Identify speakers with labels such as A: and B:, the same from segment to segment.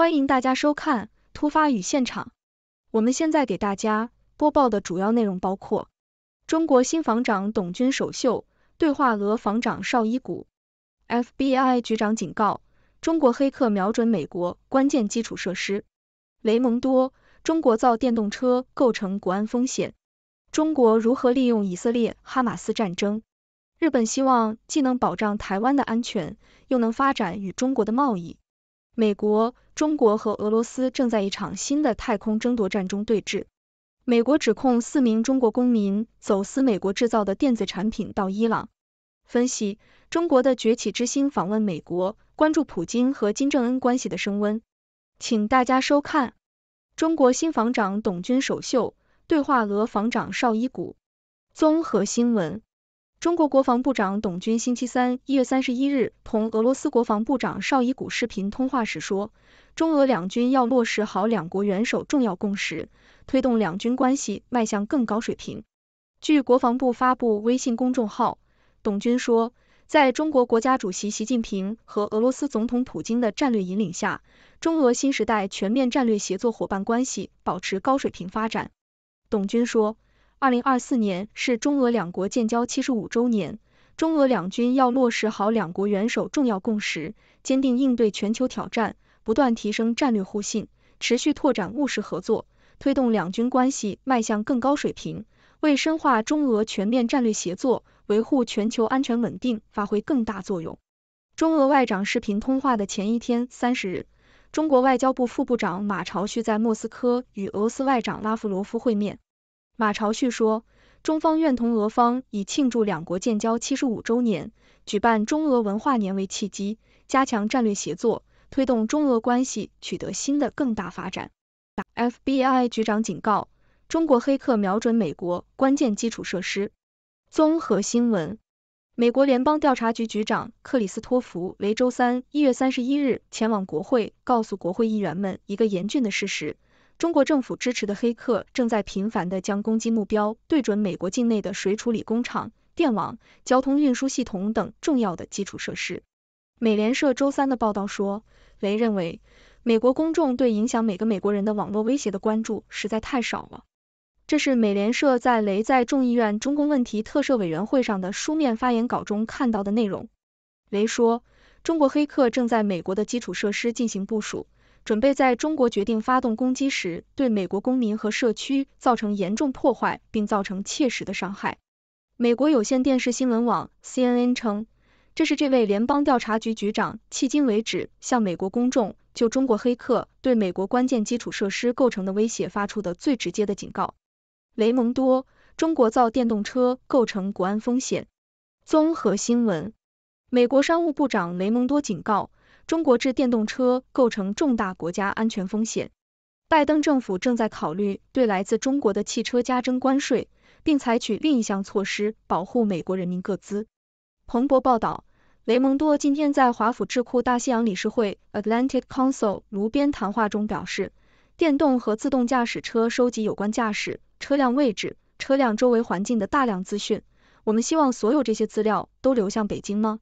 A: 欢迎大家收看突发与现场。我们现在给大家播报的主要内容包括：中国新防长董军首秀对话俄防长绍伊古；FBI 局长警告，中国黑客瞄准美国关键基础设施；雷蒙多，中国造电动车构成国安风险；中国如何利用以色列哈马斯战争？日本希望既能保障台湾的安全，又能发展与中国的贸易。美国、中国和俄罗斯正在一场新的太空争夺战中对峙。美国指控四名中国公民走私美国制造的电子产品到伊朗。分析：中国的崛起之星访问美国，关注普京和金正恩关系的升温。请大家收看中国新防长董军首秀对话俄防长绍伊古。综合新闻。中国国防部长董军星期三一月三十一日同俄罗斯国防部长绍伊古视频通话时说，中俄两军要落实好两国元首重要共识，推动两军关系迈向更高水平。据国防部发布微信公众号，董军说，在中国国家主席习近平和俄罗斯总统普京的战略引领下，中俄新时代全面战略协作伙伴关系保持高水平发展。董军说。二零二四年是中俄两国建交七十五周年，中俄两军要落实好两国元首重要共识，坚定应对全球挑战，不断提升战略互信，持续拓展务实合作，推动两军关系迈向更高水平，为深化中俄全面战略协作、维护全球安全稳定发挥更大作用。中俄外长视频通话的前一天，三十日，中国外交部副部长马朝旭在莫斯科与俄罗斯外长拉夫罗夫会面。马朝旭说，中方愿同俄方以庆祝两国建交七十五周年，举办中俄文化年为契机，加强战略协作，推动中俄关系取得新的更大发展。FBI 局长警告，中国黑客瞄准美国关键基础设施。综合新闻，美国联邦调查局局长克里斯托弗为周三一月三十一日前往国会，告诉国会议员们一个严峻的事实。中国政府支持的黑客正在频繁地将攻击目标对准美国境内的水处理工厂、电网、交通运输系统等重要的基础设施。美联社周三的报道说，雷认为，美国公众对影响每个美国人的网络威胁的关注实在太少了。这是美联社在雷在众议院中共问题特设委员会上的书面发言稿中看到的内容。雷说，中国黑客正在美国的基础设施进行部署。准备在中国决定发动攻击时，对美国公民和社区造成严重破坏，并造成切实的伤害。美国有线电视新闻网 CNN 称，这是这位联邦调查局局长迄今为止向美国公众就中国黑客对美国关键基础设施构成的威胁发出的最直接的警告。雷蒙多，中国造电动车构成国安风险。综合新闻，美国商务部长雷蒙多警告。中国制电动车构成重大国家安全风险。拜登政府正在考虑对来自中国的汽车加征关税，并采取另一项措施保护美国人民各资。彭博报道，雷蒙多今天在华府智库大西洋理事会 Atlantic Council 炉边谈话中表示，电动和自动驾驶车收集有关驾驶、车辆位置、车辆周围环境的大量资讯。我们希望所有这些资料都流向北京吗？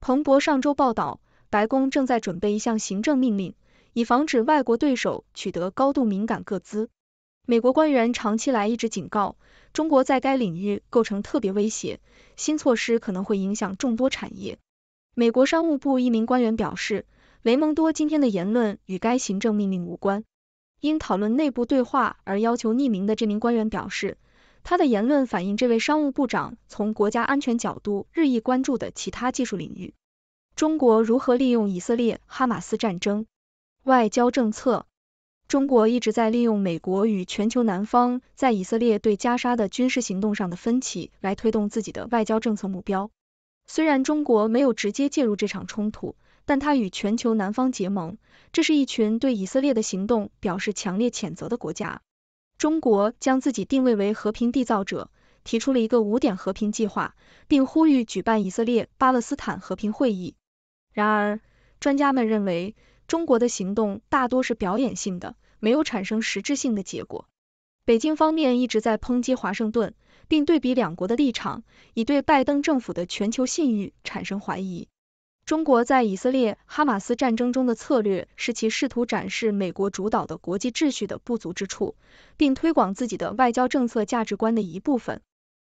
A: 彭博上周报道。白宫正在准备一项行政命令，以防止外国对手取得高度敏感个资。美国官员长期来一直警告，中国在该领域构成特别威胁，新措施可能会影响众多产业。美国商务部一名官员表示，雷蒙多今天的言论与该行政命令无关。因讨论内部对话而要求匿名的这名官员表示，他的言论反映这位商务部长从国家安全角度日益关注的其他技术领域。中国如何利用以色列哈马斯战争？外交政策，中国一直在利用美国与全球南方在以色列对加沙的军事行动上的分歧，来推动自己的外交政策目标。虽然中国没有直接介入这场冲突，但它与全球南方结盟，这是一群对以色列的行动表示强烈谴责的国家。中国将自己定位为和平缔造者。提出了一个五点和平计划，并呼吁举办以色列巴勒斯坦和平会议。然而，专家们认为，中国的行动大多是表演性的，没有产生实质性的结果。北京方面一直在抨击华盛顿，并对比两国的立场，以对拜登政府的全球信誉产生怀疑。中国在以色列哈马斯战争中的策略是其试图展示美国主导的国际秩序的不足之处，并推广自己的外交政策价值观的一部分。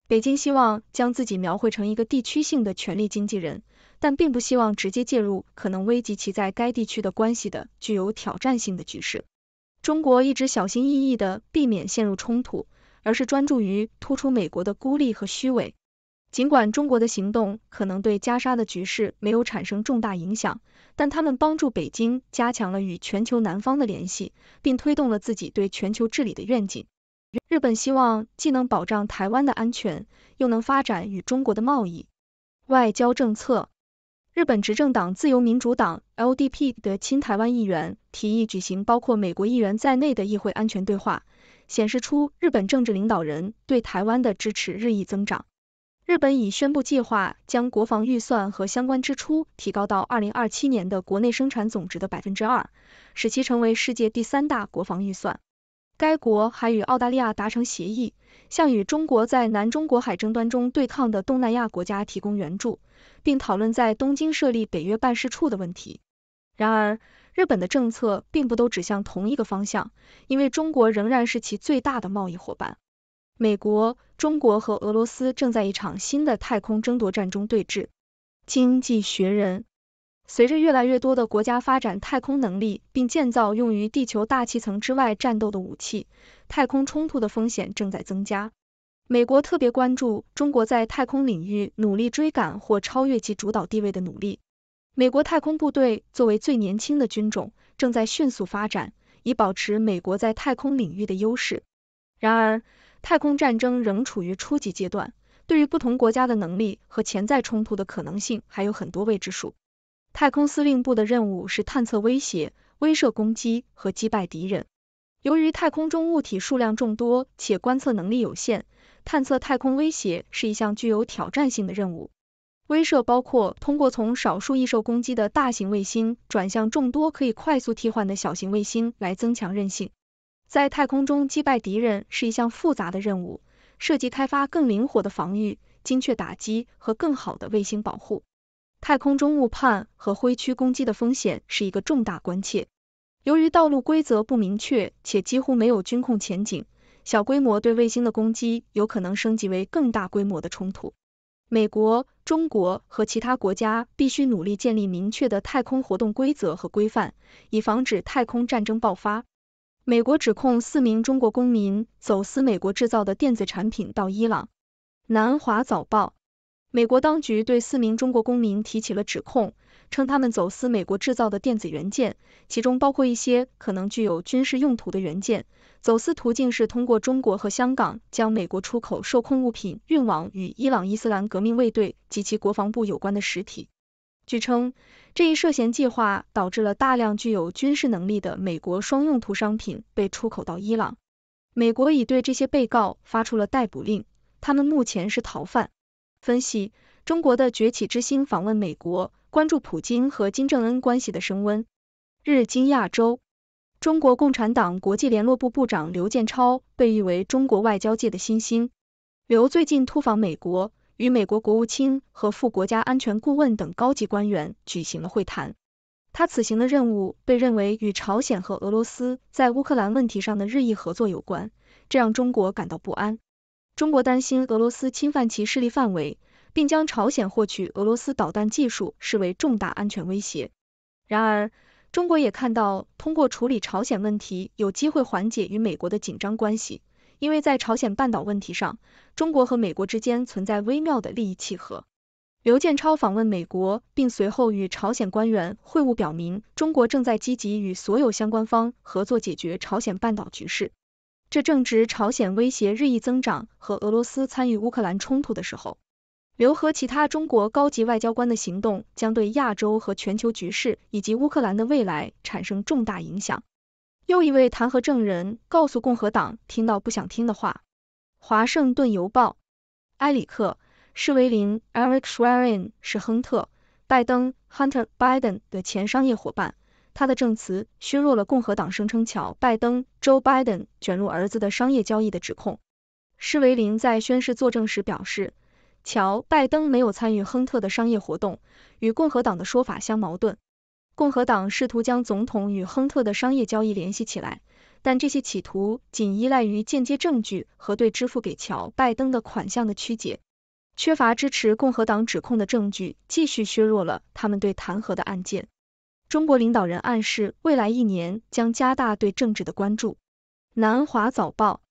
A: 北京希望将自己描绘成一个地区性的权力经纪人，但并不希望直接介入可能危及其在该地区的关系的具有挑战性的局势。中国一直小心翼翼地避免陷入冲突，而是专注于突出美国的孤立和虚伪。尽管中国的行动可能对加沙的局势没有产生重大影响，但他们帮助北京加强了与全球南方的联系，并推动了自己对全球治理的愿景。日本希望既能保障台湾的安全，又能发展与中国的贸易。外交政策，日本执政党自由民主党 （LDP） 的亲台湾议员提议举行包括美国议员在内的议会安全对话，显示出日本政治领导人对台湾的支持日益增长。日本已宣布计划将国防预算和相关支出提高到二零二七年的国内生产总值的百分之二，使其成为世界第三大国防预算。该国还与澳大利亚达成协议，向与中国在南中国海争端中对抗的东南亚国家提供援助，并讨论在东京设立北约办事处的问题。然而，日本的政策并不都指向同一个方向，因为中国仍然是其最大的贸易伙伴。美国、中国和俄罗斯正在一场新的太空争夺战中对峙。经济学人，随着越来越多的国家发展太空能力，并建造用于地球大气层之外战斗的武器，太空冲突的风险正在增加。美国特别关注中国在太空领域努力追赶或超越其主导地位的努力。美国太空部队作为最年轻的军种，正在迅速发展，以保持美国在太空领域的优势。然而，太空战争仍处于初级阶段，对于不同国家的能力和潜在冲突的可能性还有很多未知数。太空司令部的任务是探测威胁、威慑攻击和击败敌人。由于太空中物体数量众多且观测能力有限，探测太空威胁是一项具有挑战性的任务。威慑包括通过从少数易受攻击的大型卫星转向众多可以快速替换的小型卫星来增强韧性。在太空中击败敌人是一项复杂的任务，涉及开发更灵活的防御、精确打击和更好的卫星保护。太空中误判和灰区攻击的风险是一个重大关切。由于道路规则不明确且几乎没有军控前景，小规模对卫星的攻击有可能升级为更大规模的冲突。美国、中国和其他国家必须努力建立明确的太空活动规则和规范，以防止太空战争爆发。美国指控四名中国公民走私美国制造的电子产品到伊朗。南华早报，美国当局对四名中国公民提起了指控，称他们走私美国制造的电子元件，其中包括一些可能具有军事用途的元件。走私途径是通过中国和香港将美国出口受控物品运往与伊朗伊斯兰革命卫队及其国防部有关的实体。据称，这一涉嫌计划导致了大量具有军事能力的美国双用途商品被出口到伊朗。美国已对这些被告发出了逮捕令，他们目前是逃犯。分析：中国的崛起之星访问美国，关注普京和金正恩关系的升温。日经亚洲，中国共产党国际联络部部长刘建超被誉为中国外交界的新星。刘最近突访美国。与美国国务卿和副国家安全顾问等高级官员举行了会谈。他此行的任务被认为与朝鲜和俄罗斯在乌克兰问题上的日益合作有关，这让中国感到不安。中国担心俄罗斯侵犯其势力范围，并将朝鲜获取俄罗斯导弹技术视为重大安全威胁。然而，中国也看到通过处理朝鲜问题有机会缓解与美国的紧张关系。因为在朝鲜半岛问题上，中国和美国之间存在微妙的利益契合。刘建超访问美国，并随后与朝鲜官员会晤，表明中国正在积极与所有相关方合作解决朝鲜半岛局势。这正值朝鲜威胁日益增长和俄罗斯参与乌克兰冲突的时候。刘和其他中国高级外交官的行动将对亚洲和全球局势以及乌克兰的未来产生重大影响。又一位弹劾证人告诉共和党听到不想听的话。华盛顿邮报，埃里克·施维林 （Eric Schwerin） 是亨特·拜登 （Hunter Biden） 的前商业伙伴。他的证词削弱了共和党声称乔·拜登 （Joe Biden） 卷入儿子的商业交易的指控。施维林在宣誓作证时表示，乔·拜登没有参与亨特的商业活动，与共和党的说法相矛盾。共和党试图将总统与亨特的商业交易联系起来，但这些企图仅依赖于间接证据和对支付给乔·拜登的款项的曲解。缺乏支持共和党指控的证据，继续削弱了他们对弹劾的案件。中国领导人暗示，未来一年将加大对政治的关注。南华早报，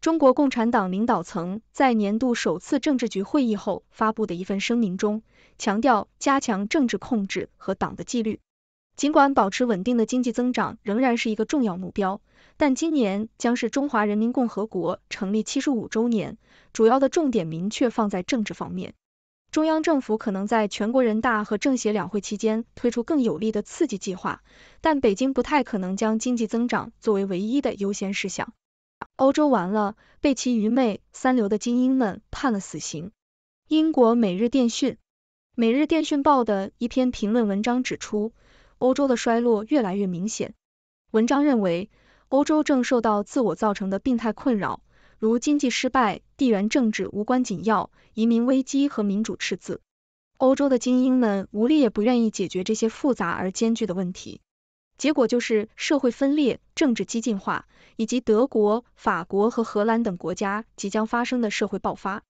A: 中国共产党领导层在年度首次政治局会议后发布的一份声明中，强调加强政治控制和党的纪律。尽管保持稳定的经济增长仍然是一个重要目标，但今年将是中华人民共和国成立七十五周年，主要的重点明确放在政治方面。中央政府可能在全国人大和政协两会期间推出更有力的刺激计划，但北京不太可能将经济增长作为唯一的优先事项。欧洲完了，被其愚昧三流的精英们判了死刑。英国《每日电讯》《每日电讯报》的一篇评论文章指出。欧洲的衰落越来越明显。文章认为，欧洲正受到自我造成的病态困扰，如经济失败、地缘政治无关紧要、移民危机和民主赤字。欧洲的精英们无力也不愿意解决这些复杂而艰巨的问题，结果就是社会分裂、政治激进化，以及德国、法国和荷兰等国家即将发生的社会爆发。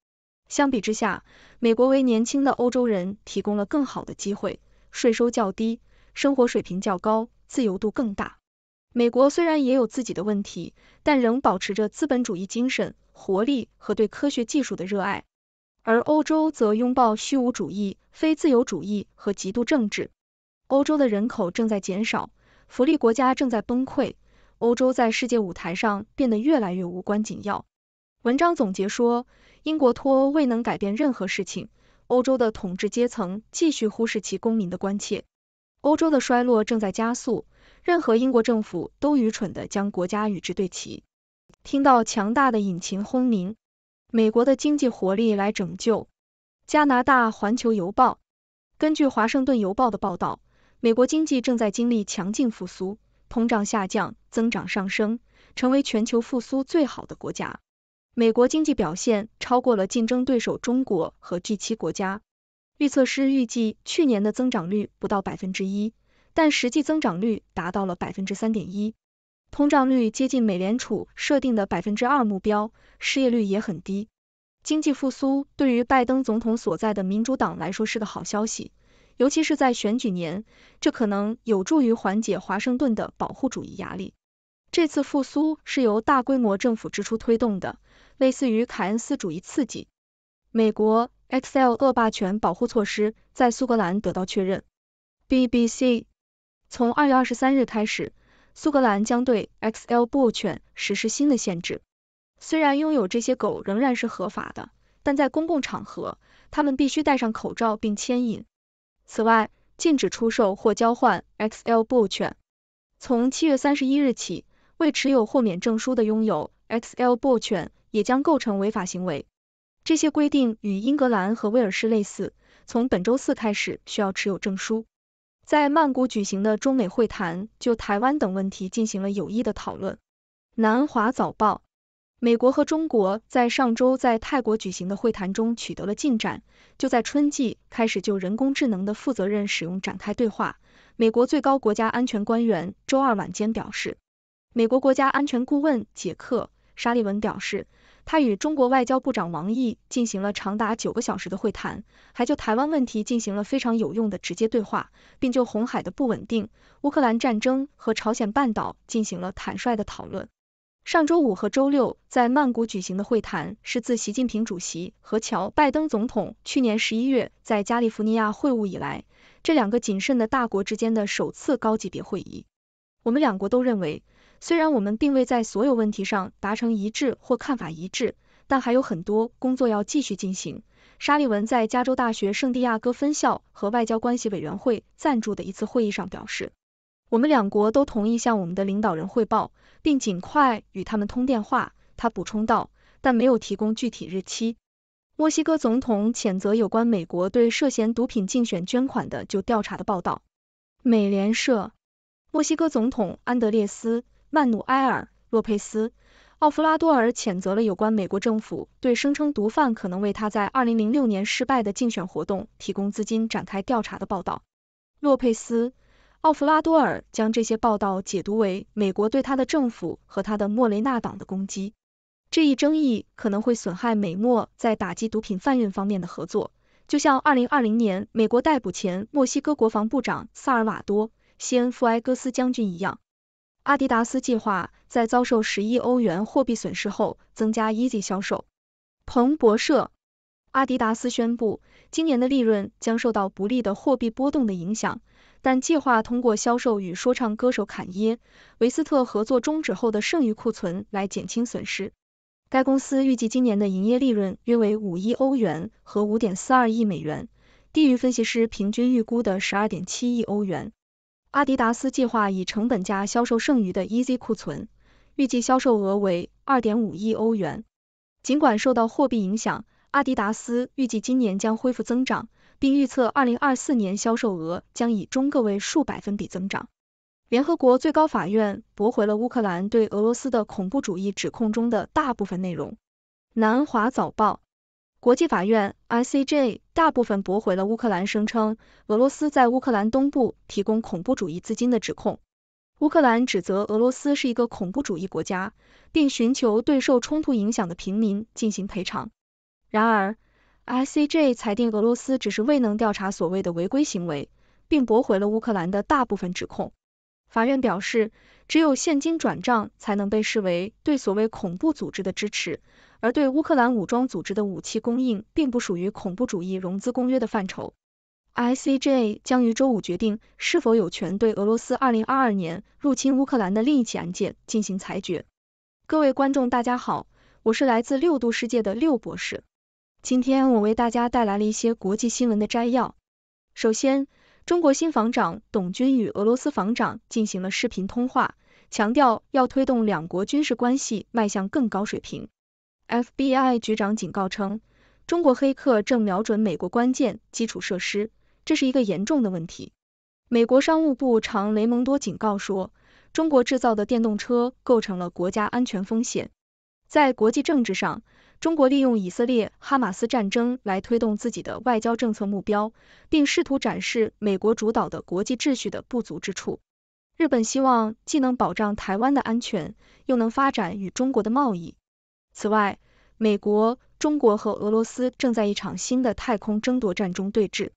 A: 相比之下，美国为年轻的欧洲人提供了更好的机会，税收较低。生活水平较高，自由度更大。美国虽然也有自己的问题，但仍保持着资本主义精神、活力和对科学技术的热爱。而欧洲则拥抱虚无主义、非自由主义和极度政治。欧洲的人口正在减少，福利国家正在崩溃，欧洲在世界舞台上变得越来越无关紧要。文章总结说，英国脱欧未能改变任何事情，欧洲的统治阶层继续忽视其公民的关切。欧洲的衰落正在加速，任何英国政府都愚蠢的将国家与之对齐。听到强大的引擎轰鸣，美国的经济活力来拯救。加拿大环球邮报根据华盛顿邮报的报道，美国经济正在经历强劲复苏，通胀下降，增长上升，成为全球复苏最好的国家。美国经济表现超过了竞争对手中国和 G 七国家。预测师预计去年的增长率不到百分之一，但实际增长率达到了百分之三点一，通胀率接近美联储设定的百分之二目标，失业率也很低。经济复苏对于拜登总统所在的民主党来说是个好消息，尤其是在选举年，这可能有助于缓解华盛顿的保护主义压力。这次复苏是由大规模政府支出推动的，类似于凯恩斯主义刺激。美国。XL 恶霸权保护措施在苏格兰得到确认。BBC 从二月二十三日开始，苏格兰将对 XL 布偶犬实施新的限制。虽然拥有这些狗仍然是合法的，但在公共场合，它们必须戴上口罩并牵引。此外，禁止出售或交换 XL 布偶犬。从七月三十一日起，未持有豁免证书的拥有 XL 布偶犬也将构成违法行为。这些规定与英格兰和威尔士类似，从本周四开始需要持有证书。在曼谷举行的中美会谈就台湾等问题进行了有益的讨论。南华早报，美国和中国在上周在泰国举行的会谈中取得了进展，就在春季开始就人工智能的负责任使用展开对话。美国最高国家安全官员周二晚间表示，美国国家安全顾问杰克·沙利文表示。他与中国外交部长王毅进行了长达九个小时的会谈，还就台湾问题进行了非常有用的直接对话，并就红海的不稳定、乌克兰战争和朝鲜半岛进行了坦率的讨论。上周五和周六在曼谷举行的会谈是自习近平主席和乔·拜登总统去年十一月在加利福尼亚会晤以来，这两个谨慎的大国之间的首次高级别会议。我们两国都认为。虽然我们并未在所有问题上达成一致或看法一致，但还有很多工作要继续进行。沙利文在加州大学圣地亚哥分校和外交关系委员会赞助的一次会议上表示，我们两国都同意向我们的领导人汇报，并尽快与他们通电话。他补充道，但没有提供具体日期。墨西哥总统谴责有关美国对涉嫌毒品竞选捐款的就调查的报道。美联社，墨西哥总统安德烈斯。曼努埃尔·洛佩斯，奥弗拉多尔谴责了有关美国政府对声称毒贩可能为他在2006年失败的竞选活动提供资金展开调查的报道。洛佩斯·奥弗拉多尔将这些报道解读为美国对他的政府和他的莫雷纳党的攻击。这一争议可能会损害美墨在打击毒品贩运方面的合作，就像2020年美国逮捕前墨西哥国防部长萨尔瓦多·西恩富埃戈斯将军一样。阿迪达斯计划在遭受十亿欧元货币损失后增加 Easy 销售。彭博社，阿迪达斯宣布，今年的利润将受到不利的货币波动的影响，但计划通过销售与说唱歌手坎耶·维斯特合作终止后的剩余库存来减轻损失。该公司预计今年的营业利润约为五亿欧元和五点四二亿美元，低于分析师平均预估的十二点七亿欧元。阿迪达斯计划以成本价销售剩余的 E Z 库存，预计销售额为二点五亿欧元。尽管受到货币影响，阿迪达斯预计今年将恢复增长，并预测二零二四年销售额将以中个位数百分比增长。联合国最高法院驳回了乌克兰对俄罗斯的恐怖主义指控中的大部分内容。南华早报。国际法院 （ICJ） 大部分驳回了乌克兰声称俄罗斯在乌克兰东部提供恐怖主义资金的指控。乌克兰指责俄罗斯是一个恐怖主义国家，并寻求对受冲突影响的平民进行赔偿。然而，ICJ 裁定俄罗斯只是未能调查所谓的违规行为，并驳回了乌克兰的大部分指控。法院表示，只有现金转账才能被视为对所谓恐怖组织的支持。而对乌克兰武装组织的武器供应并不属于恐怖主义融资公约的范畴。ICJ 将于周五决定是否有权对俄罗斯2022年入侵乌克兰的另一起案件进行裁决。各位观众，大家好，我是来自六度世界的六博士。今天我为大家带来了一些国际新闻的摘要。首先，中国新防长董军与俄罗斯防长进行了视频通话，强调要推动两国军事关系迈向更高水平。FBI 局长警告称，中国黑客正瞄准美国关键基础设施，这是一个严重的问题。美国商务部长雷蒙多警告说，中国制造的电动车构成了国家安全风险。在国际政治上，中国利用以色列哈马斯战争来推动自己的外交政策目标，并试图展示美国主导的国际秩序的不足之处。日本希望既能保障台湾的安全，又能发展与中国的贸易。此外，美国、中国和俄罗斯正在一场新的太空争夺战中对峙。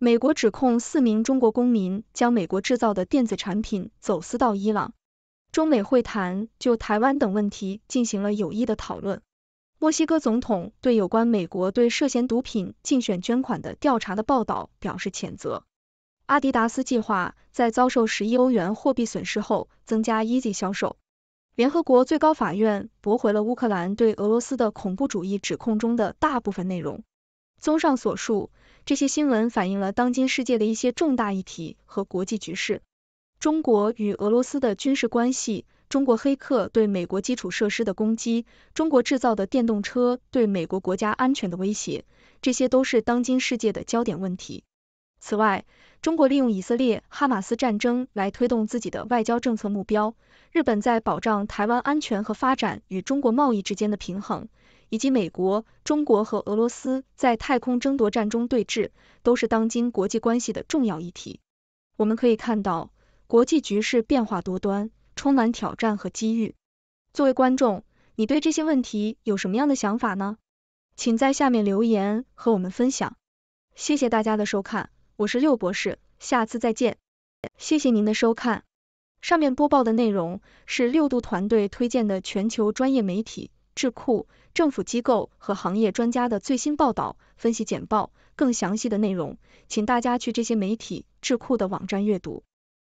A: 美国指控四名中国公民将美国制造的电子产品走私到伊朗。中美会谈就台湾等问题进行了有益的讨论。墨西哥总统对有关美国对涉嫌毒品竞选捐款的调查的报道表示谴责。阿迪达斯计划在遭受十亿欧元货币损失后增加 Easy 销售。联合国最高法院驳回了乌克兰对俄罗斯的恐怖主义指控中的大部分内容。综上所述，这些新闻反映了当今世界的一些重大议题和国际局势。中国与俄罗斯的军事关系，中国黑客对美国基础设施的攻击，中国制造的电动车对美国国家安全的威胁，这些都是当今世界的焦点问题。此外，中国利用以色列哈马斯战争来推动自己的外交政策目标。日本在保障台湾安全和发展与中国贸易之间的平衡，以及美国、中国和俄罗斯在太空争夺战中对峙，都是当今国际关系的重要议题。我们可以看到，国际局势变化多端，充满挑战和机遇。作为观众，你对这些问题有什么样的想法呢？请在下面留言和我们分享。谢谢大家的收看。我是六博士，下次再见。谢谢您的收看。上面播报的内容是六度团队推荐的全球专业媒体、智库、政府机构和行业专家的最新报道、分析简报。更详细的内容，请大家去这些媒体、智库的网站阅读。